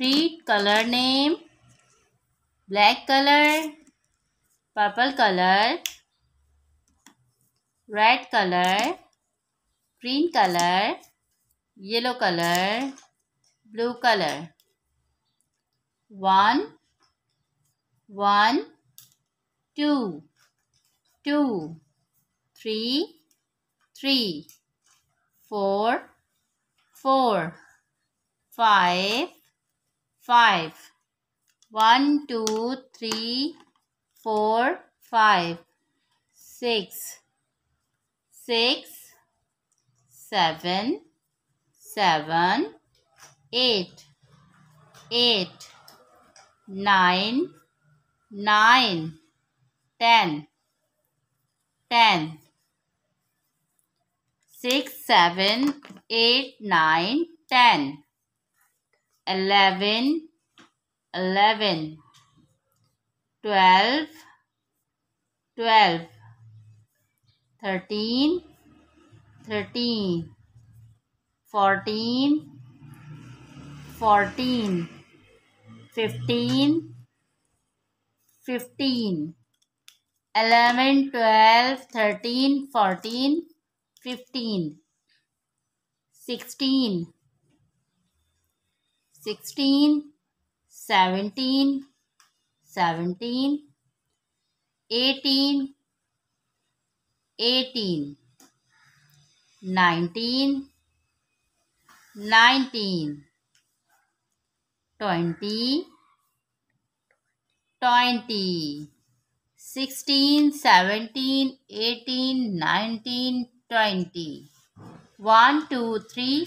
Read color name. Black color, purple color, red color, green color, yellow color, blue color. One, one, two, two, three, three, four, four, five, five. One, two, three, four, five, six, six, seven, seven, eight, eight, nine, nine, ten, ten, six, seven, eight, nine, ten, eleven, eleven, twelve, twelve, thirteen, thirteen, fourteen, fourteen, fifteen, fifteen, eleven, twelve, thirteen, fourteen, fifteen, sixteen, sixteen, seventeen, seventeen, eighteen, eighteen, nineteen, nineteen, twenty, twenty, sixteen, seventeen, eighteen, nineteen, twenty. One, two, three,